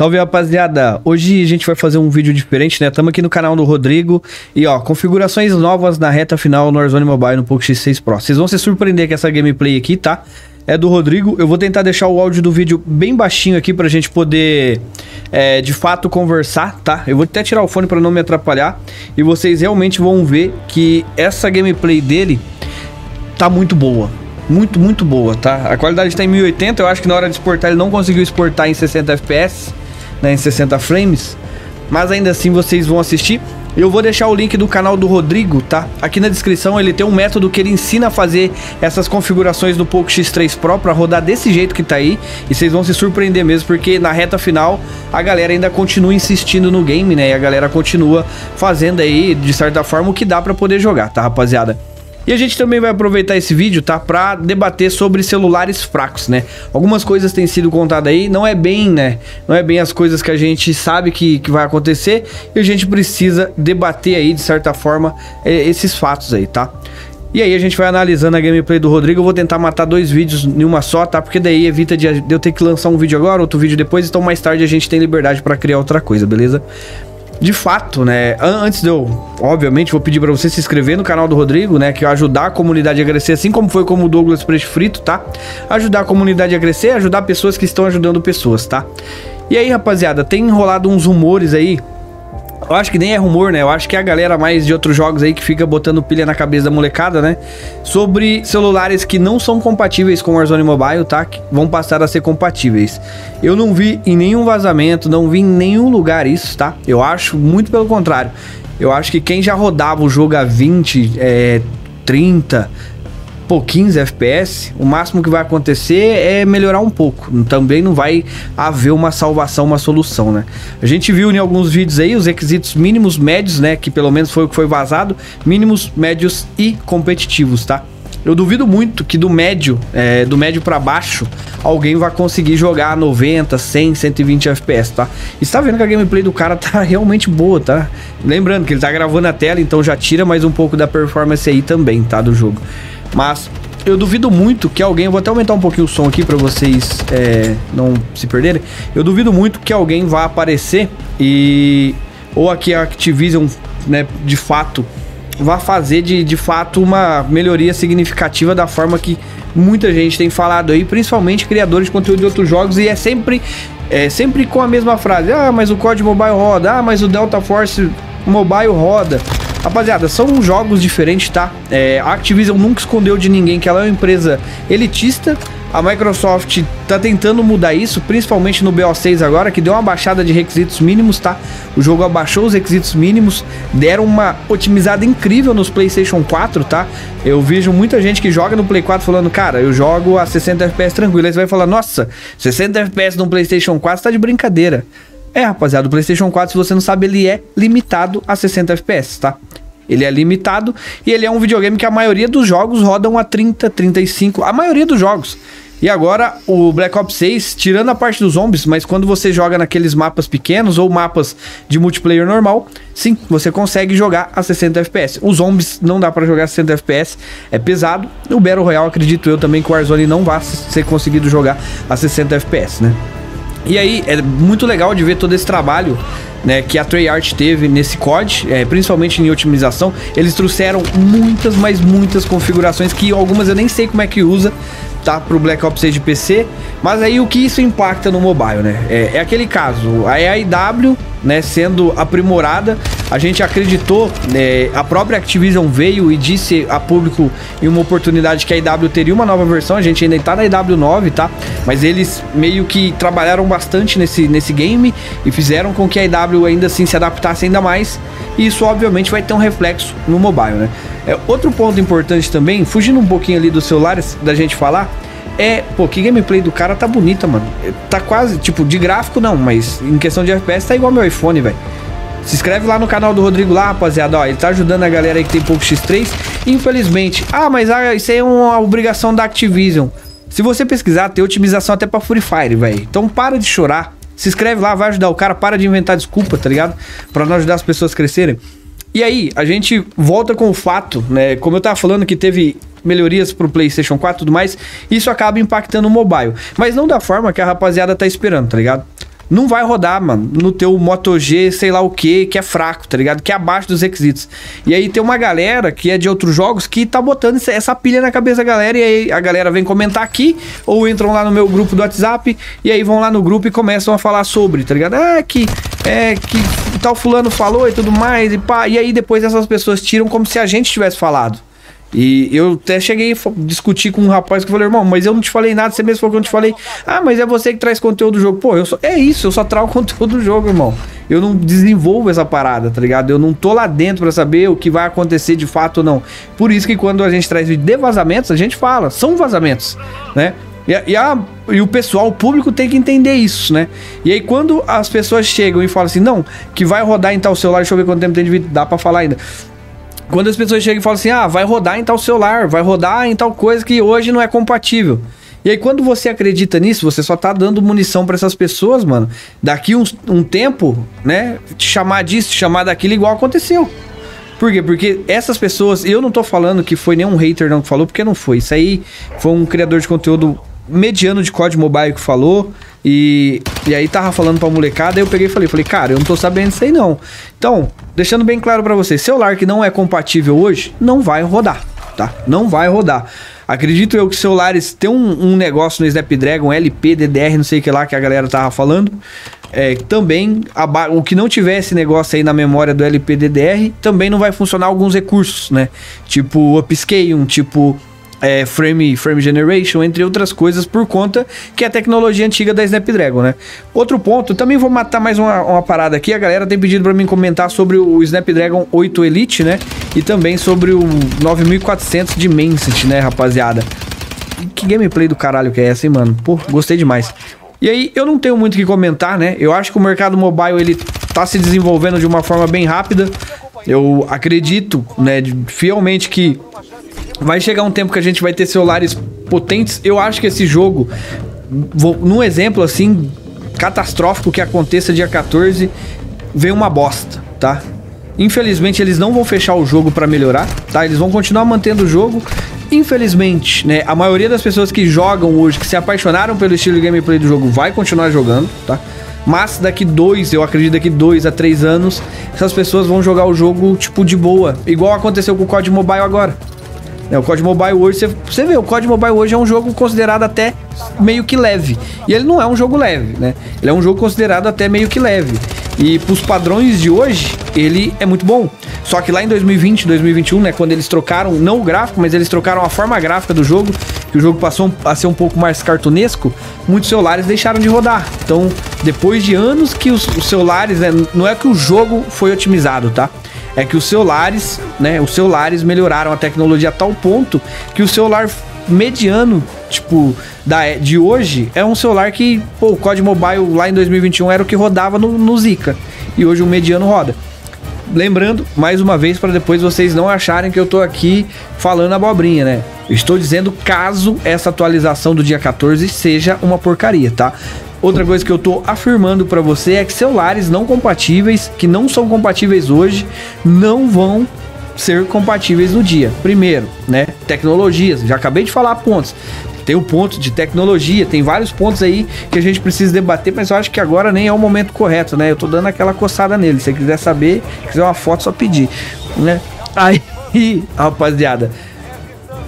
Salve rapaziada, hoje a gente vai fazer um vídeo diferente, né? Estamos aqui no canal do Rodrigo e ó, configurações novas na reta final no Warzone Mobile no Poco X6 Pro. Vocês vão se surpreender com essa gameplay aqui, tá? É do Rodrigo, eu vou tentar deixar o áudio do vídeo bem baixinho aqui pra gente poder, é, de fato, conversar, tá? Eu vou até tirar o fone pra não me atrapalhar e vocês realmente vão ver que essa gameplay dele tá muito boa muito, muito boa, tá? A qualidade está em 1080, eu acho que na hora de exportar ele não conseguiu exportar em 60 FPS, né, em 60 frames, mas ainda assim vocês vão assistir. Eu vou deixar o link do canal do Rodrigo, tá? Aqui na descrição ele tem um método que ele ensina a fazer essas configurações do Poco X3 Pro para rodar desse jeito que tá aí. E vocês vão se surpreender mesmo, porque na reta final a galera ainda continua insistindo no game, né? E a galera continua fazendo aí, de certa forma, o que dá para poder jogar, tá, rapaziada? E a gente também vai aproveitar esse vídeo, tá? Pra debater sobre celulares fracos, né? Algumas coisas têm sido contadas aí, não é bem, né? Não é bem as coisas que a gente sabe que, que vai acontecer e a gente precisa debater aí, de certa forma, esses fatos aí, tá? E aí a gente vai analisando a gameplay do Rodrigo. Eu vou tentar matar dois vídeos em uma só, tá? Porque daí evita de eu ter que lançar um vídeo agora, outro vídeo depois. Então mais tarde a gente tem liberdade para criar outra coisa, beleza? De fato, né? Antes de eu, obviamente, vou pedir para você se inscrever no canal do Rodrigo, né? Que ajudar a comunidade a crescer, assim como foi como o Douglas Peixe Frito, tá? Ajudar a comunidade a crescer, ajudar pessoas que estão ajudando pessoas, tá? E aí, rapaziada, tem enrolado uns rumores aí eu acho que nem é rumor, né? Eu acho que é a galera mais de outros jogos aí que fica botando pilha na cabeça da molecada, né? Sobre celulares que não são compatíveis com o Warzone Mobile, tá? Que vão passar a ser compatíveis. Eu não vi em nenhum vazamento, não vi em nenhum lugar isso, tá? Eu acho muito pelo contrário. Eu acho que quem já rodava o jogo a 20, é, 30, pô, 15 FPS, o máximo que vai acontecer é melhorar um pouco. Também não vai haver uma salvação, uma solução, né? A gente viu em alguns vídeos aí os requisitos mínimos, médios, né? Que pelo menos foi o que foi vazado, mínimos, médios e competitivos, tá? Eu duvido muito que do médio, é, do médio para baixo, alguém vai conseguir jogar 90, 100, 120 FPS, tá? E está vendo que a gameplay do cara tá realmente boa, tá? Lembrando que ele tá gravando a tela, então já tira mais um pouco da performance aí também, tá? Do jogo. Mas eu duvido muito que alguém, vou até aumentar um pouquinho o som aqui para vocês é, não se perderem. Eu duvido muito que alguém vá aparecer e ou aqui a Activision, né, de fato, vá fazer de, de fato uma melhoria significativa da forma que muita gente tem falado aí, principalmente criadores de conteúdo de outros jogos e é sempre é sempre com a mesma frase: "Ah, mas o COD Mobile roda. Ah, mas o Delta Force Mobile roda". Rapaziada, são jogos diferentes, tá? É, a Activision nunca escondeu de ninguém que ela é uma empresa elitista. A Microsoft tá tentando mudar isso, principalmente no BO6 agora, que deu uma baixada de requisitos mínimos, tá? O jogo abaixou os requisitos mínimos, deram uma otimizada incrível nos PlayStation 4, tá? Eu vejo muita gente que joga no Play 4 falando, cara, eu jogo a 60 FPS tranquilo. Aí você vai falar, nossa, 60 FPS no PlayStation 4 tá de brincadeira. É, rapaziada, o PlayStation 4, se você não sabe, ele é limitado a 60 FPS, tá? Ele é limitado e ele é um videogame que a maioria dos jogos rodam a 30, 35, a maioria dos jogos. E agora o Black Ops 6, tirando a parte dos zombies, mas quando você joga naqueles mapas pequenos ou mapas de multiplayer normal, sim, você consegue jogar a 60 FPS. Os zombies não dá para jogar a 60 FPS, é pesado. O Battle Royale, acredito eu também que o Warzone não vai ser conseguido jogar a 60 FPS, né? E aí é muito legal de ver todo esse trabalho né, que a Treyarch teve nesse COD, é, principalmente em otimização. Eles trouxeram muitas, mas muitas configurações que algumas eu nem sei como é que usa, tá? Pro Black Ops 6 de PC. Mas aí o que isso impacta no mobile, né? É, é aquele caso, a EAW, né, sendo aprimorada, a gente acreditou, né, a própria Activision veio e disse a público em uma oportunidade que a IW teria uma nova versão, a gente ainda está na IW9, tá? Mas eles meio que trabalharam bastante nesse, nesse game e fizeram com que a IW ainda assim se adaptasse ainda mais. E isso obviamente vai ter um reflexo no mobile, né? É, outro ponto importante também, fugindo um pouquinho ali dos celulares da gente falar, é, pô, que gameplay do cara tá bonita, mano. Tá quase, tipo, de gráfico não, mas em questão de FPS tá igual meu iPhone, velho. Se inscreve lá no canal do Rodrigo lá, rapaziada, ó, ele tá ajudando a galera aí que tem pouco X3. Infelizmente, ah, mas ah, isso aí é uma obrigação da Activision. Se você pesquisar, tem otimização até pra Free Fire, velho. Então para de chorar. Se inscreve lá, vai ajudar o cara, para de inventar desculpa, tá ligado? Pra não ajudar as pessoas a crescerem. E aí, a gente volta com o fato, né? Como eu tava falando que teve melhorias pro PlayStation 4 e tudo mais, isso acaba impactando o mobile. Mas não da forma que a rapaziada tá esperando, tá ligado? Não vai rodar, mano, no teu Moto G, sei lá o que, que é fraco, tá ligado? Que é abaixo dos requisitos. E aí tem uma galera que é de outros jogos que tá botando essa pilha na cabeça da galera e aí a galera vem comentar aqui ou entram lá no meu grupo do WhatsApp e aí vão lá no grupo e começam a falar sobre, tá ligado? Ah, que é que tal fulano falou e tudo mais e pá. E aí depois essas pessoas tiram como se a gente tivesse falado. E eu até cheguei a discutir com um rapaz que falou, irmão, mas eu não te falei nada, você mesmo falou que eu não te falei. Ah, mas é você que traz conteúdo do jogo. Pô, eu só, é isso, eu só trago conteúdo do jogo, irmão. Eu não desenvolvo essa parada, tá ligado? Eu não tô lá dentro para saber o que vai acontecer de fato ou não. Por isso que quando a gente traz de vazamentos, a gente fala, são vazamentos, né? E, e, a, e o pessoal, o público tem que entender isso, né? E aí quando as pessoas chegam e falam assim, não, que vai rodar em tal celular, deixa eu ver quanto tempo tem de vídeo, dá pra falar ainda. Quando as pessoas chegam e falam assim, ah, vai rodar em tal celular, vai rodar em tal coisa que hoje não é compatível. E aí, quando você acredita nisso, você só tá dando munição para essas pessoas, mano. Daqui um, um tempo, né? Te chamar disso, te chamar daquilo, igual aconteceu. Por quê? Porque essas pessoas, eu não tô falando que foi nenhum hater não que falou, porque não foi. Isso aí foi um criador de conteúdo mediano de código mobile que falou. E, e aí tava falando pra molecada, eu peguei e falei, falei, cara, eu não tô sabendo isso aí não. Então, deixando bem claro para vocês, celular que não é compatível hoje, não vai rodar, tá? Não vai rodar. Acredito eu que celulares tem um, um negócio no Snapdragon, LP, DDR, não sei o que lá que a galera tava falando. É, também o que não tiver esse negócio aí na memória do LPDDR também não vai funcionar alguns recursos, né? Tipo upscaling, tipo é, frame, frame generation, entre outras coisas, por conta que é a tecnologia antiga da Snapdragon, né? Outro ponto, também vou matar mais uma, uma parada aqui. A galera tem pedido para mim comentar sobre o Snapdragon 8 Elite, né? E também sobre o 9400 de Dimensity, né, rapaziada? Que gameplay do caralho que é essa, hein, mano? Pô, gostei demais. E aí, eu não tenho muito o que comentar, né? Eu acho que o mercado mobile, ele tá se desenvolvendo de uma forma bem rápida. Eu acredito, né, fielmente que vai chegar um tempo que a gente vai ter celulares potentes. Eu acho que esse jogo, vou, num exemplo assim, catastrófico que aconteça dia 14, vem uma bosta, tá? Infelizmente eles não vão fechar o jogo para melhorar, tá? Eles vão continuar mantendo o jogo. Infelizmente, né, a maioria das pessoas que jogam hoje, que se apaixonaram pelo estilo de gameplay do jogo, vai continuar jogando, tá? Mas daqui dois, eu acredito daqui dois a três anos, essas pessoas vão jogar o jogo tipo de boa, igual aconteceu com o COD Mobile agora. É, o COD Mobile hoje, você, você vê, o COD Mobile hoje é um jogo considerado até meio que leve. E ele não é um jogo leve, né? Ele é um jogo considerado até meio que leve. E pros padrões de hoje, ele é muito bom. Só que lá em 2020, 2021, né, quando eles trocaram, não o gráfico, mas eles trocaram a forma gráfica do jogo, que o jogo passou a ser um pouco mais cartunesco, muitos celulares deixaram de rodar. Então, depois de anos que os, os celulares, né, não é que o jogo foi otimizado, tá? É que os celulares, né, os celulares melhoraram a tecnologia a tal ponto que o celular mediano, tipo, da, de hoje, é um celular que, pô, o COD Mobile lá em 2021 era o que rodava no, no Zika. E hoje o mediano roda. Lembrando, mais uma vez, para depois vocês não acharem que eu tô aqui falando abobrinha, né? Estou dizendo caso essa atualização do dia 14 seja uma porcaria, tá? Outra coisa que eu tô afirmando para você é que celulares não compatíveis, que não são compatíveis hoje, não vão ser compatíveis no dia. Primeiro, né? Tecnologias. Já acabei de falar pontos. Tem o ponto de tecnologia, tem vários pontos aí que a gente precisa debater, mas eu acho que agora nem é o momento correto, né? Eu tô dando aquela coçada nele. Se você quiser saber, quiser uma foto, só pedir, né? Aí, rapaziada,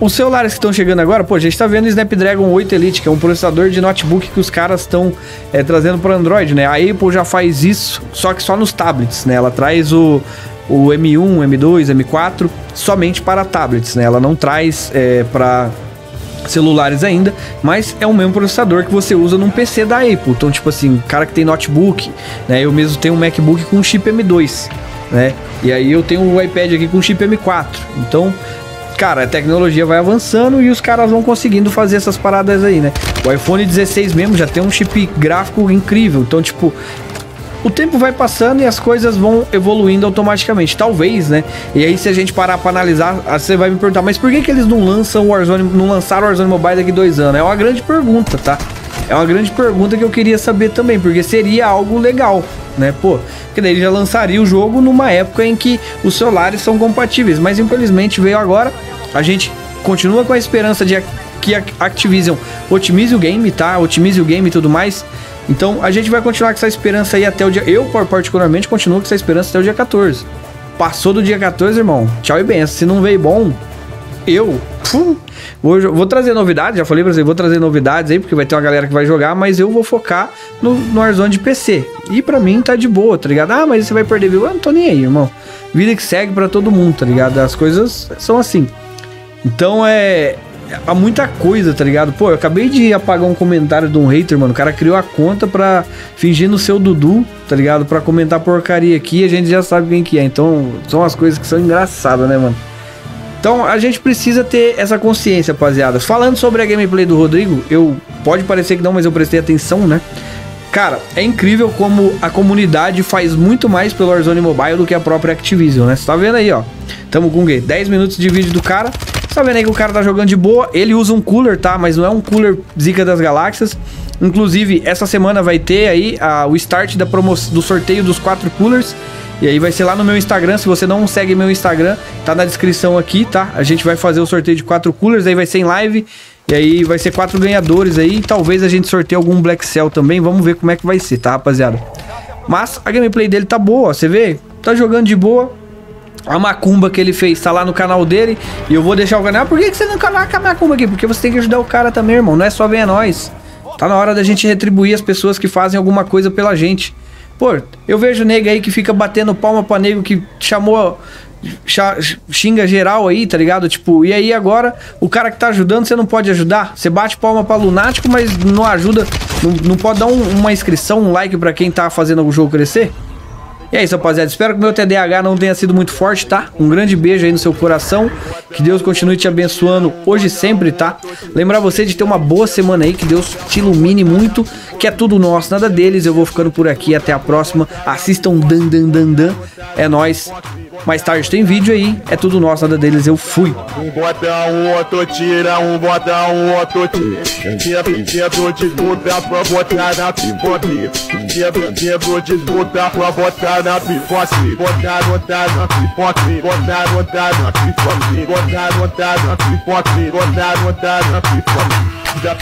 os celulares que estão chegando agora, pô, a gente tá vendo o Snapdragon 8 Elite, que é um processador de notebook que os caras estão é, trazendo para Android, né? A Apple já faz isso, só que só nos tablets, né? Ela traz o, o M1, M2, M4 somente para tablets, né? Ela não traz é, para celulares ainda, mas é o mesmo processador que você usa num PC da Apple. Então, tipo assim, cara que tem notebook, né? Eu mesmo tenho um MacBook com chip M2, né? E aí eu tenho um iPad aqui com chip M4. Então, cara, a tecnologia vai avançando e os caras vão conseguindo fazer essas paradas aí, né? O iPhone 16 mesmo já tem um chip gráfico incrível. Então, tipo, o tempo vai passando e as coisas vão evoluindo automaticamente. Talvez, né? E aí, se a gente parar para analisar, você vai me perguntar, mas por que, que eles não lançam o Warzone, não lançaram o Warzone Mobile daqui dois anos? É uma grande pergunta, tá? É uma grande pergunta que eu queria saber também, porque seria algo legal, né? Pô, porque daí ele já lançaria o jogo numa época em que os celulares são compatíveis, mas infelizmente veio agora a gente continua com a esperança de que a Activision otimize o game, tá? Otimize o game e tudo mais. Então a gente vai continuar com essa esperança aí até o dia. Eu, particularmente, continuo com essa esperança até o dia 14. Passou do dia 14, irmão. Tchau e benção. Se não veio bom, eu. vou, vou trazer novidades, já falei pra você, vou trazer novidades aí, porque vai ter uma galera que vai jogar, mas eu vou focar no, no Warzone de PC. E pra mim tá de boa, tá ligado? Ah, mas você vai perder viu? Eu não tô nem aí, irmão. Vida que segue para todo mundo, tá ligado? As coisas são assim. Então é. Há muita coisa, tá ligado? Pô, eu acabei de apagar um comentário de um hater, mano. O cara criou a conta pra fingir no seu Dudu, tá ligado? Pra comentar porcaria aqui a gente já sabe quem que é. Então, são as coisas que são engraçadas, né, mano? Então a gente precisa ter essa consciência, rapaziada. Falando sobre a gameplay do Rodrigo, eu pode parecer que não, mas eu prestei atenção, né? Cara, é incrível como a comunidade faz muito mais pelo Warzone Mobile do que a própria Activision, né? Você tá vendo aí, ó. Tamo com o quê? 10 minutos de vídeo do cara. Tá vendo aí que o cara tá jogando de boa. Ele usa um cooler, tá? Mas não é um cooler zica das galáxias. Inclusive, essa semana vai ter aí a, o start da do sorteio dos quatro coolers. E aí vai ser lá no meu Instagram. Se você não segue meu Instagram, tá na descrição aqui, tá? A gente vai fazer o sorteio de quatro coolers, aí vai ser em live. E aí vai ser quatro ganhadores aí. Talvez a gente sorteie algum Black Cell também. Vamos ver como é que vai ser, tá, rapaziada? Mas a gameplay dele tá boa, você vê? Tá jogando de boa. A macumba que ele fez tá lá no canal dele. E eu vou deixar o canal. Por que, que você não coloca a macumba aqui? Porque você tem que ajudar o cara também, irmão. Não é só ver a nós. Tá na hora da gente retribuir as pessoas que fazem alguma coisa pela gente. Pô, eu vejo nego aí que fica batendo palma pra nego que chamou. Xinga geral aí, tá ligado? Tipo, e aí agora o cara que tá ajudando, você não pode ajudar? Você bate palma pra lunático, mas não ajuda. Não, não pode dar um, uma inscrição, um like pra quem tá fazendo o jogo crescer? E é isso, rapaziada. Espero que meu TDAH não tenha sido muito forte, tá? Um grande beijo aí no seu coração. Que Deus continue te abençoando hoje e sempre, tá? Lembrar você de ter uma boa semana aí. Que Deus te ilumine muito. Que é tudo nosso, nada deles. Eu vou ficando por aqui. Até a próxima. Assistam Dan Dan Dan Dan. É nóis. Mais tarde tem vídeo aí, é tudo nosso, nada deles, eu fui. Um botão, outro tira, um botão, outro tira. Tento disputar pra botar na pipote. Tento disputar pra botar na pipote. Botar, botar na pipote. Botar, botar na pipote. Botar, botar na pipote. Botar, botar na pipote. Da